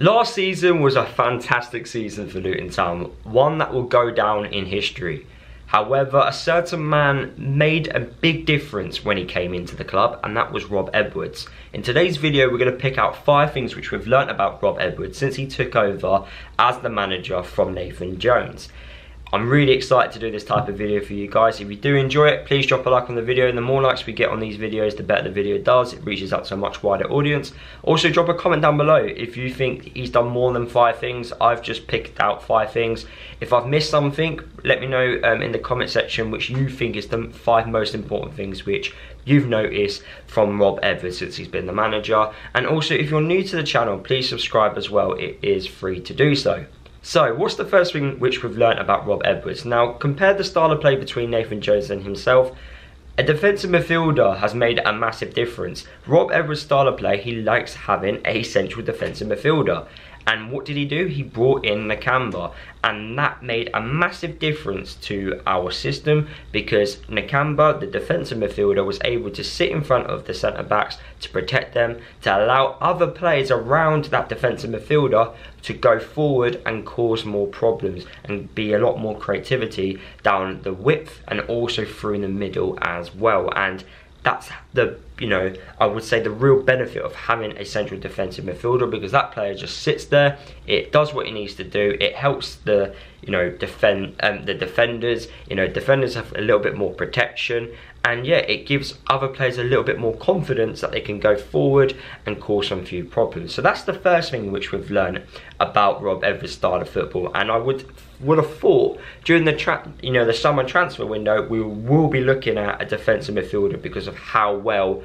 Last season was a fantastic season for Luton Town, one that will go down in history. However, a certain man made a big difference when he came into the club, and that was Rob Edwards. In today's video, we're going to pick out five things which we've learnt about Rob Edwards since he took over as the manager from Nathan Jones. I'm really excited to do this type of video for you guys. If you do enjoy it, please drop a like on the video. And the more likes we get on these videos, the better the video does. It reaches out to a much wider audience. Also, drop a comment down below if you think he's done more than five things. I've just picked out five things. If I've missed something, let me know um, in the comment section which you think is the five most important things which you've noticed from Rob Edwards since he's been the manager. And also, if you're new to the channel, please subscribe as well. It is free to do so. So, what's the first thing which we've learnt about Rob Edwards? Now, compare the style of play between Nathan Jones and himself. A defensive midfielder has made a massive difference. Rob Edwards' style of play, he likes having a central defensive midfielder. And what did he do? He brought in Nakamba. And that made a massive difference to our system because Nakamba, the defensive midfielder, was able to sit in front of the centre backs to protect them, to allow other players around that defensive midfielder to go forward and cause more problems and be a lot more creativity down the width and also through the middle as well. And that's the you know I would say the real benefit of having a central defensive midfielder because that player just sits there it does what he needs to do it helps the you know defend um, the defenders you know defenders have a little bit more protection and yeah it gives other players a little bit more confidence that they can go forward and cause some few problems. So that's the first thing which we've learned about Rob Edwards' style of football and I would would have thought during the you know the summer transfer window we will be looking at a defensive midfielder because of how well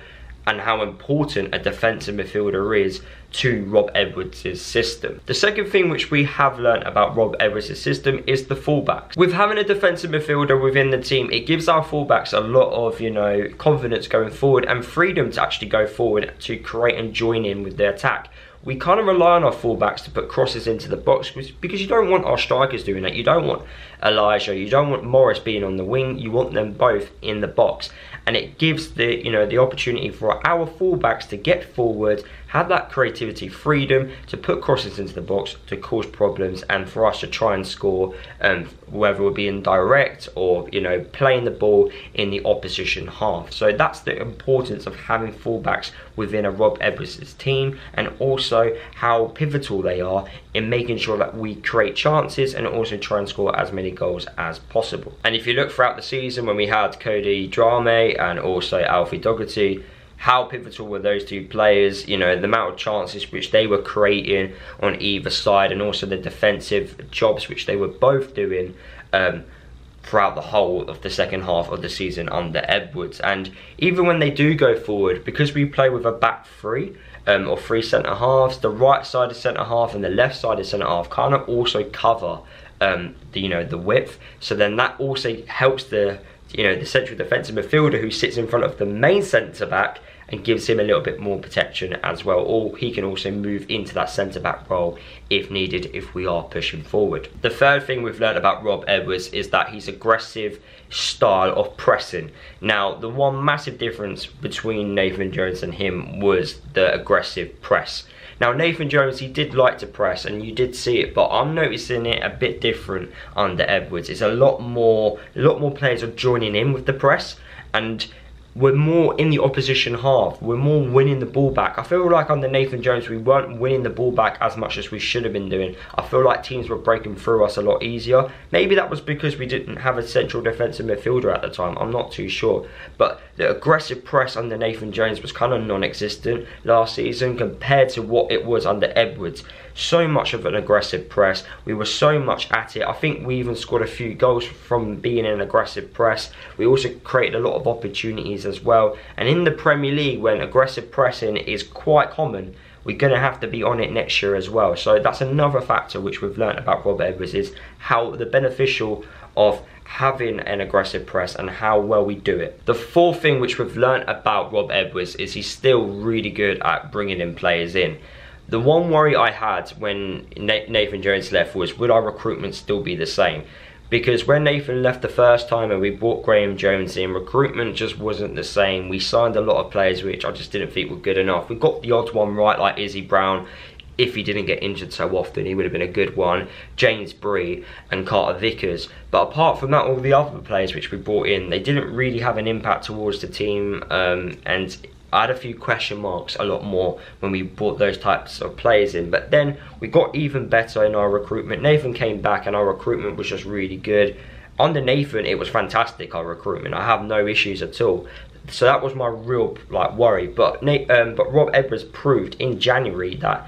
and how important a defensive midfielder is to Rob Edwards' system. The second thing which we have learned about Rob Edwards' system is the fullbacks. With having a defensive midfielder within the team, it gives our fullbacks a lot of, you know, confidence going forward and freedom to actually go forward to create and join in with the attack we kind of rely on our fullbacks to put crosses into the box because you don't want our strikers doing that. You don't want Elijah, you don't want Morris being on the wing. You want them both in the box, and it gives the you know the opportunity for our fullbacks to get forward, have that creativity, freedom to put crosses into the box to cause problems, and for us to try and score, um, whether it be in direct or you know playing the ball in the opposition half. So that's the importance of having fullbacks within a Rob Edwards' team, and also how pivotal they are in making sure that we create chances and also try and score as many goals as possible. And if you look throughout the season when we had Cody Drameh and also Alfie Doughty, how pivotal were those two players, you know, the amount of chances which they were creating on either side and also the defensive jobs which they were both doing um, throughout the whole of the second half of the season under Edwards. And even when they do go forward, because we play with a back three, um, or three centre halves. The right side of centre half and the left side of centre half kind of also cover um, the you know the width. So then that also helps the you know the central defensive midfielder who sits in front of the main centre back and gives him a little bit more protection as well. Or he can also move into that centre back role if needed if we are pushing forward. The third thing we've learned about Rob Edwards is that he's aggressive style of pressing. Now, the one massive difference between Nathan Jones and him was the aggressive press. Now, Nathan Jones, he did like to press, and you did see it, but I'm noticing it a bit different under Edwards. It's a lot more, a lot more players are joining in with the press, and we're more in the opposition half. We're more winning the ball back. I feel like under Nathan Jones, we weren't winning the ball back as much as we should have been doing. I feel like teams were breaking through us a lot easier. Maybe that was because we didn't have a central defensive midfielder at the time. I'm not too sure. But the aggressive press under Nathan Jones was kind of non-existent last season compared to what it was under Edwards. So much of an aggressive press. We were so much at it. I think we even scored a few goals from being an aggressive press. We also created a lot of opportunities as well. And in the Premier League, when aggressive pressing is quite common, we're going to have to be on it next year as well. So that's another factor which we've learned about Rob Edwards is how the beneficial of having an aggressive press and how well we do it. The fourth thing which we've learned about Rob Edwards is he's still really good at bringing in players in. The one worry I had when Nathan Jones left was would our recruitment still be the same? Because when Nathan left the first time and we brought Graeme Jones in, recruitment just wasn't the same. We signed a lot of players which I just didn't think were good enough. We got the odd one right, like Izzy Brown. if he didn't get injured so often, he would have been a good one. James Bree and Carter Vickers. But apart from that, all the other players which we brought in, they didn't really have an impact towards the team. Um, and I had a few question marks a lot more when we brought those types of players in. But then we got even better in our recruitment. Nathan came back and our recruitment was just really good. Under Nathan, it was fantastic, our recruitment. I have no issues at all. So that was my real like worry. But um, but Rob Edwards proved in January that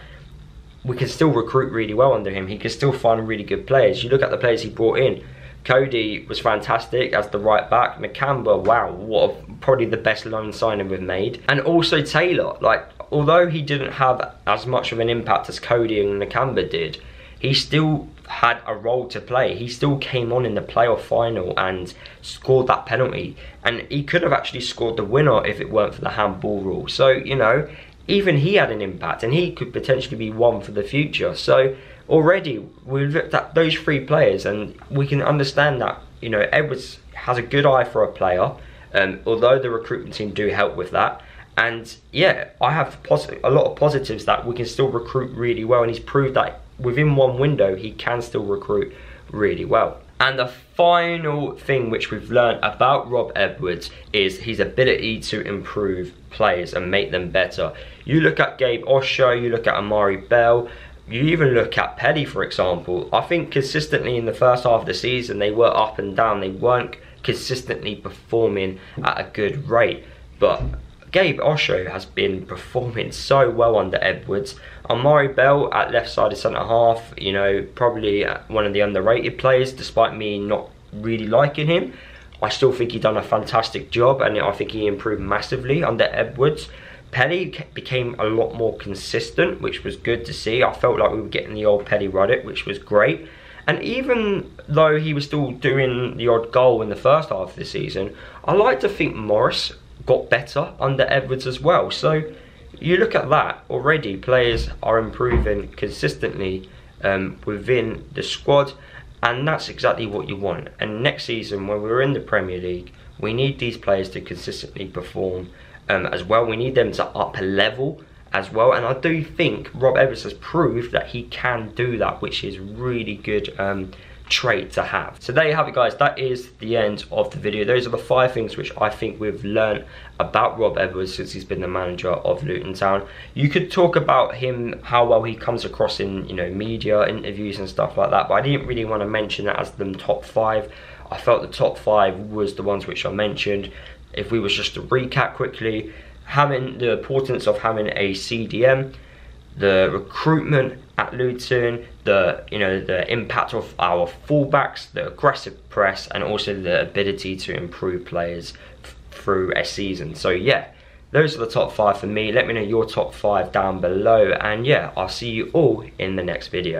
we can still recruit really well under him. He can still find really good players. You look at the players he brought in. Cody was fantastic as the right back. Nakamba, wow, what a, probably the best loan signing we've made. And also Taylor, like although he didn't have as much of an impact as Cody and Nakamba did, he still had a role to play. He still came on in the playoff final and scored that penalty. And he could have actually scored the winner if it weren't for the handball rule. So, you know, even he had an impact and he could potentially be one for the future. So already we've looked at those three players and we can understand that, you know, Edwards has a good eye for a player, um, although the recruitment team do help with that. And yeah, I have a lot of positives that we can still recruit really well and he's proved that within one window he can still recruit really well. And the final thing which we've learned about Rob Edwards is his ability to improve players and make them better. You look at Gabe Osho, you look at Amari Bell, you even look at Pelly for example. I think consistently in the first half of the season they were up and down. They weren't consistently performing at a good rate. But Gabe Osho has been performing so well under Edwards. Amari Bell at left side of centre half, you know, probably one of the underrated players, despite me not really liking him. I still think he done a fantastic job, and I think he improved massively under Edwards. Pelly became a lot more consistent, which was good to see. I felt like we were getting the old Pelly Ruddock, which was great. And even though he was still doing the odd goal in the first half of the season, I like to think Morris got better under Edwards as well. So you look at that already, players are improving consistently um, within the squad, and that's exactly what you want. And next season, when we're in the Premier League, we need these players to consistently perform um, as well. We need them to up a level as well. And I do think Rob Evans has proved that he can do that, which is really good um, trait to have. So there you have it guys, that is the end of the video. Those are the five things which I think we've learned about Rob Edwards since he's been the manager of Luton Town. You could talk about him, how well he comes across in you know media, interviews and stuff like that, but I didn't really want to mention that as the top five. I felt the top five was the ones which I mentioned. If we was just to recap quickly, having the importance of having a CDM, the recruitment at Luton, the you know the impact of our fullbacks, the aggressive press, and also the ability to improve players through a season. So yeah, those are the top five for me. Let me know your top five down below, and yeah, I'll see you all in the next video.